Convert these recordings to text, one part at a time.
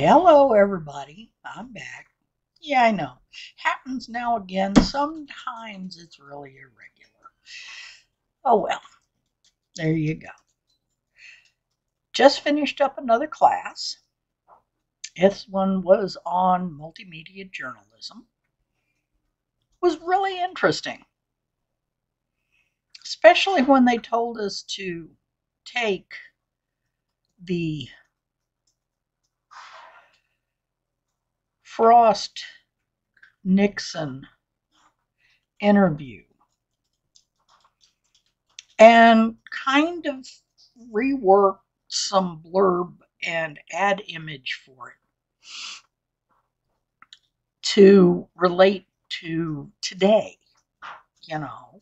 Hello, everybody. I'm back. Yeah, I know. Happens now again. Sometimes it's really irregular. Oh well. There you go. Just finished up another class. This one was on multimedia journalism. was really interesting. Especially when they told us to take the Frost Nixon interview and kind of rework some blurb and add image for it to relate to today, you know,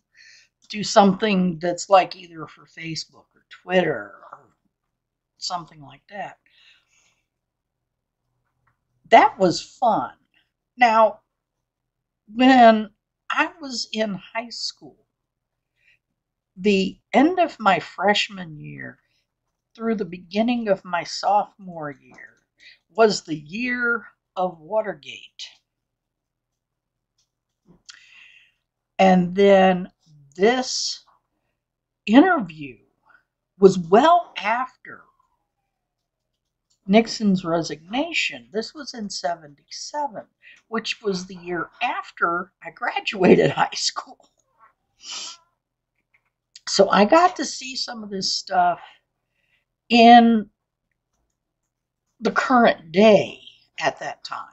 do something that's like either for Facebook or Twitter or something like that. That was fun. Now, when I was in high school, the end of my freshman year through the beginning of my sophomore year was the year of Watergate. And then this interview was well after Nixon's resignation. This was in 77, which was the year after I graduated high school. So I got to see some of this stuff in the current day at that time.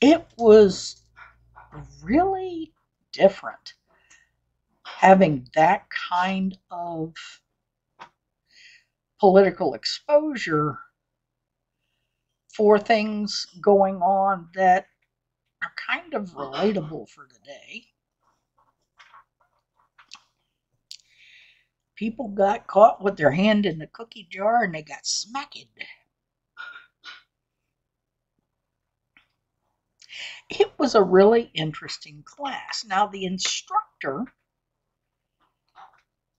It was really different having that kind of political exposure for things going on that are kind of relatable for today. People got caught with their hand in the cookie jar and they got smacked. It was a really interesting class. Now, the instructor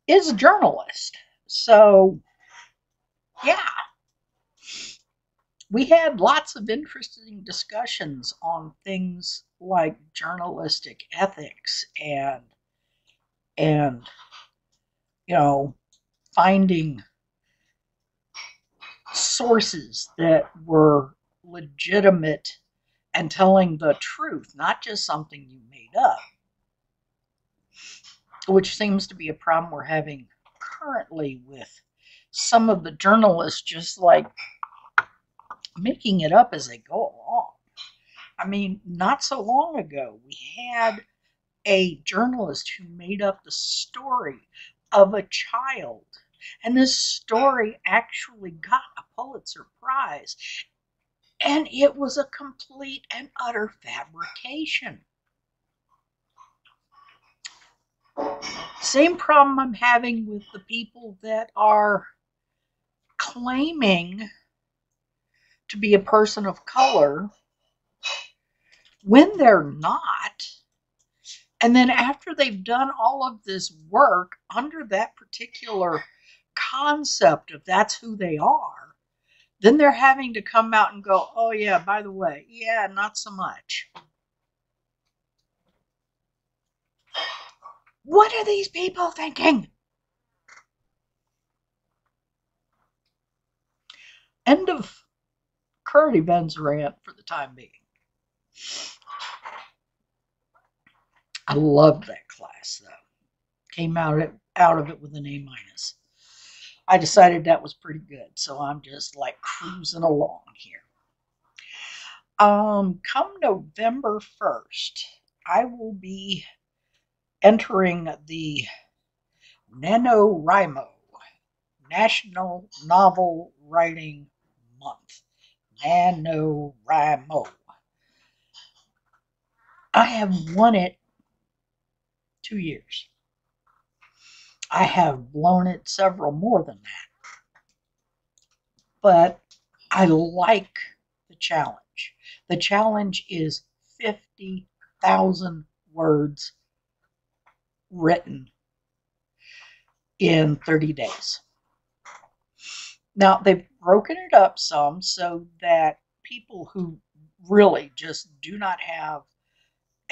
is a journalist. So, yeah, we had lots of interesting discussions on things like journalistic ethics and and you know finding sources that were legitimate and telling the truth, not just something you made up, which seems to be a problem we're having currently with some of the journalists just like making it up as they go along. I mean, not so long ago, we had a journalist who made up the story of a child. And this story actually got a Pulitzer Prize. And it was a complete and utter fabrication. Same problem I'm having with the people that are claiming to be a person of color when they're not. And then after they've done all of this work under that particular concept of that's who they are, then they're having to come out and go, oh, yeah, by the way, yeah, not so much. What are these people thinking? End of current events rant for the time being. I loved that class though. Came out of, out of it with an A minus. I decided that was pretty good, so I'm just like cruising along here. Um, come November 1st, I will be entering the NaNoWriMo National Novel Writing Month. NaNoWriMo. I have won it two years. I have blown it several more than that. But I like the challenge. The challenge is 50,000 words written in 30 days. Now they've broken it up some so that people who really just do not have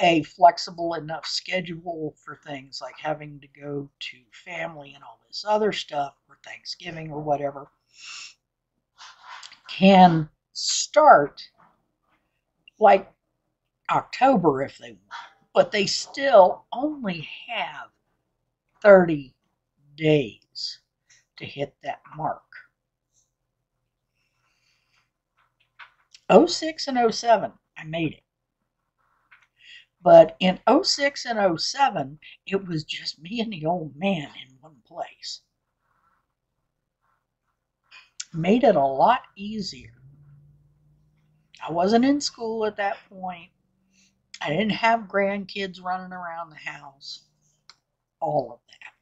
a flexible enough schedule for things like having to go to family and all this other stuff for Thanksgiving or whatever can start like October if they want, but they still only have 30 days to hit that mark. 06 and 07, I made it. But in 06 and 07, it was just me and the old man in one place. Made it a lot easier. I wasn't in school at that point. I didn't have grandkids running around the house. All of that.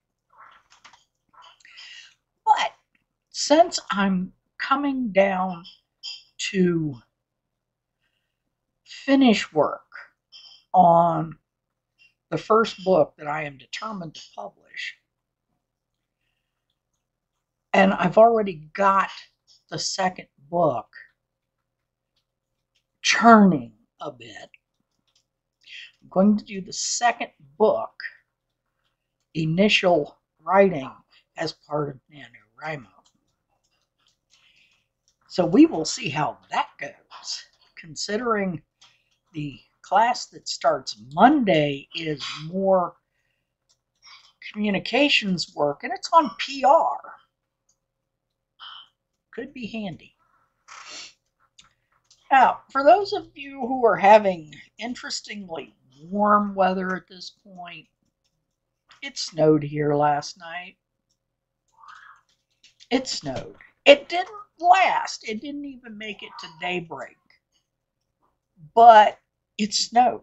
But since I'm coming down to finish work on the first book that I am determined to publish. And I've already got the second book churning a bit. I'm going to do the second book, initial writing, as part of NaNoWriMo. So we will see how that goes, considering the class that starts Monday is more communications work, and it's on PR. Could be handy. Now, for those of you who are having interestingly warm weather at this point, it snowed here last night. It snowed. It didn't last. It didn't even make it to daybreak. But it snowed.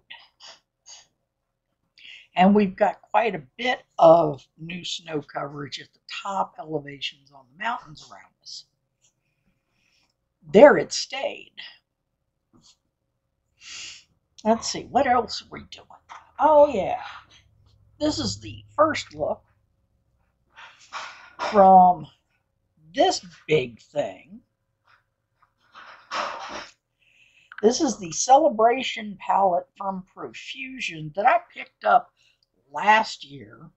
And we've got quite a bit of new snow coverage at the top elevations on the mountains around us. There it stayed. Let's see, what else are we doing? Oh, yeah. This is the first look from this big thing. This is the Celebration palette from Profusion that I picked up last year.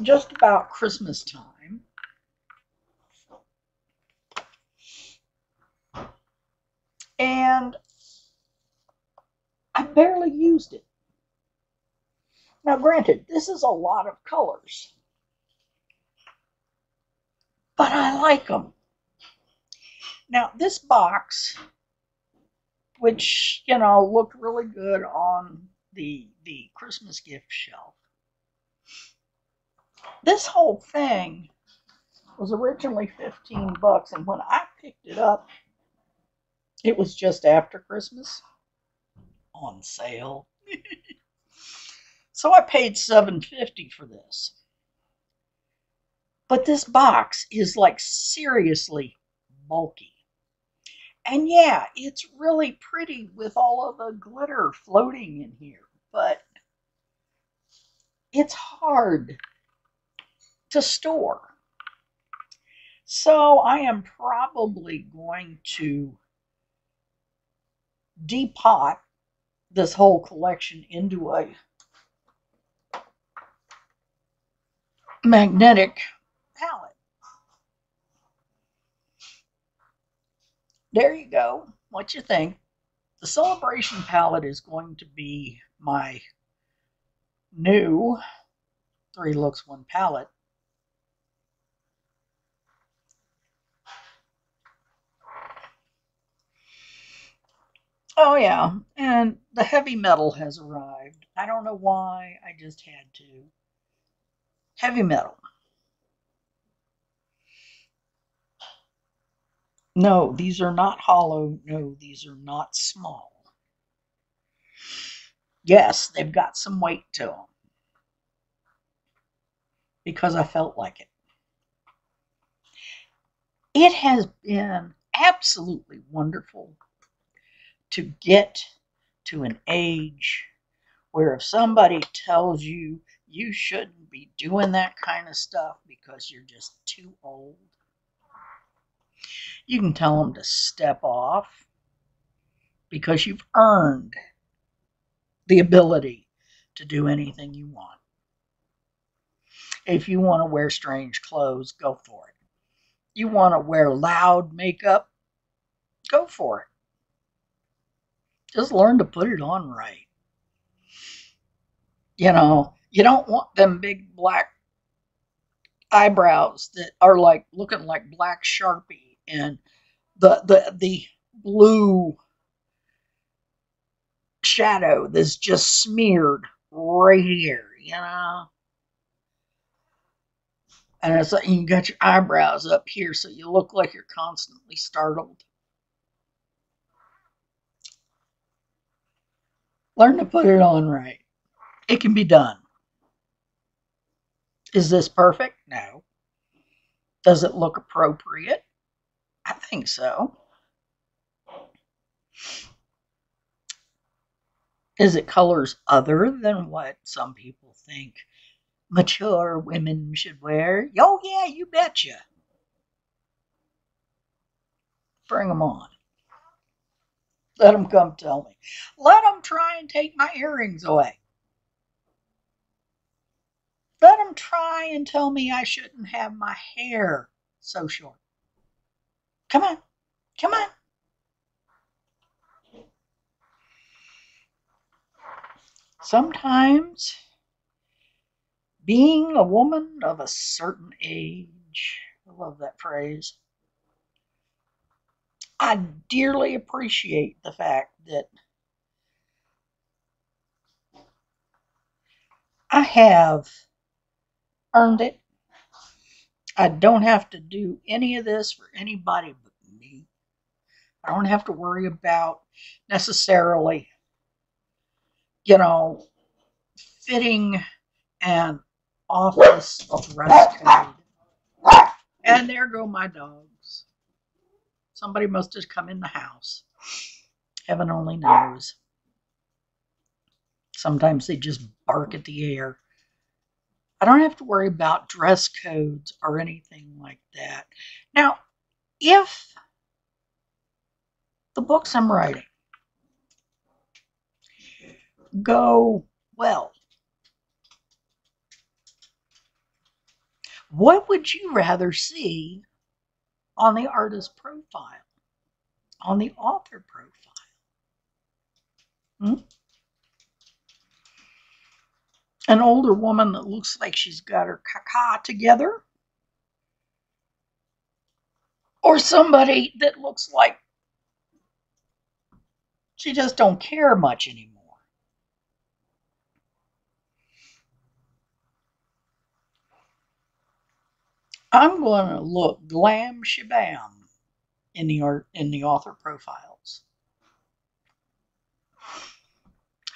Just about Christmas time. And I barely used it. Now, granted, this is a lot of colors, but I like them. Now, this box, which, you know, looked really good on the, the Christmas gift shelf, this whole thing was originally 15 bucks, and when I picked it up, it was just after Christmas on sale. so I paid 7.50 for this. But this box is like seriously bulky. And yeah, it's really pretty with all of the glitter floating in here, but it's hard to store. So I am probably going to depot this whole collection into a magnetic palette. There you go. What you think? The Celebration palette is going to be my new three looks one palette. Oh yeah, and the heavy metal has arrived. I don't know why, I just had to. Heavy metal. No, these are not hollow. No, these are not small. Yes, they've got some weight to them because I felt like it. It has been absolutely wonderful to get to an age where if somebody tells you you shouldn't be doing that kind of stuff because you're just too old. You can tell them to step off because you've earned the ability to do anything you want. If you want to wear strange clothes, go for it. You want to wear loud makeup, go for it. Just learn to put it on right. You know, you don't want them big black eyebrows that are like looking like black sharpie and the the the blue shadow that's just smeared right here, you know. And it's like you got your eyebrows up here so you look like you're constantly startled. Learn to put it on right. It can be done. Is this perfect? No. Does it look appropriate? Think so. Is it colors other than what some people think mature women should wear? Oh, yeah, you betcha. Bring them on. Let them come tell me. Let them try and take my earrings away. Let them try and tell me I shouldn't have my hair so short. Come on. Come on. Sometimes being a woman of a certain age, I love that phrase, I dearly appreciate the fact that I have earned it. I don't have to do any of this for anybody but me. I don't have to worry about necessarily, you know, fitting an office dress code. And there go my dogs. Somebody must have come in the house. Heaven only knows. Sometimes they just bark at the air. I don't have to worry about dress codes or anything like that. Now, if the books I'm writing go well, what would you rather see on the artist profile, on the author profile? Hmm? An older woman that looks like she's got her caca together, or somebody that looks like she just don't care much anymore. I'm going to look glam shabam in the art in the author profiles.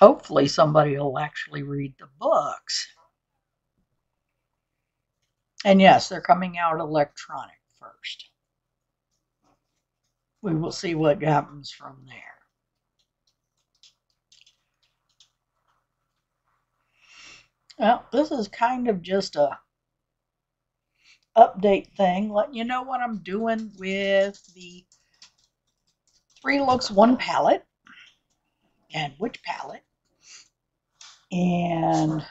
Hopefully somebody will actually read the books. And yes, they're coming out electronic first. We will see what happens from there. Well, this is kind of just a update thing, letting you know what I'm doing with the three looks, one palette, and which palette and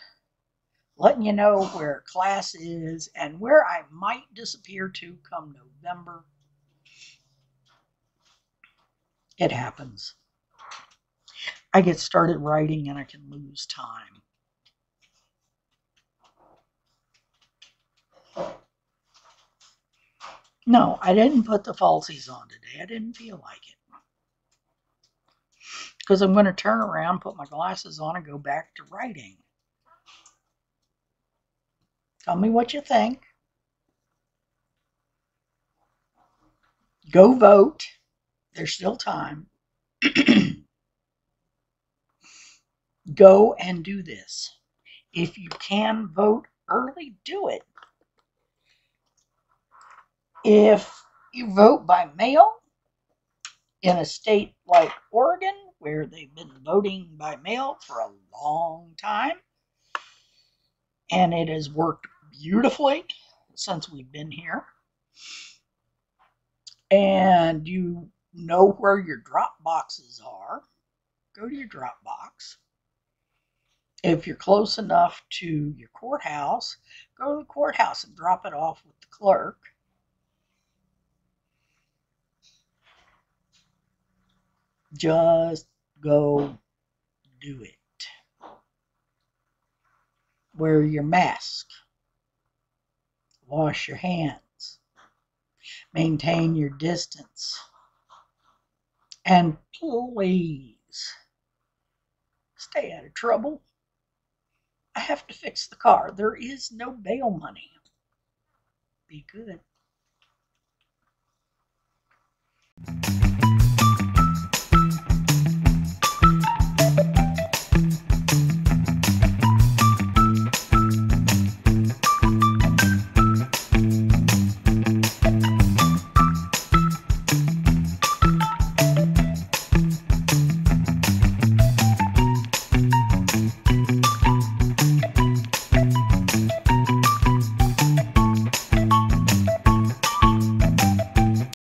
letting you know where class is and where I might disappear to come November. It happens. I get started writing and I can lose time. No, I didn't put the falsies on today. I didn't feel like it because I'm going to turn around, put my glasses on, and go back to writing. Tell me what you think. Go vote. There's still time. go and do this. If you can vote early, do it. If you vote by mail in a state like Oregon, where they've been voting by mail for a long time. and it has worked beautifully since we've been here. And you know where your drop boxes are. Go to your drop box. If you're close enough to your courthouse, go to the courthouse and drop it off with the clerk. Just go do it. Wear your mask. Wash your hands. Maintain your distance. And please stay out of trouble. I have to fix the car. There is no bail money. Be good.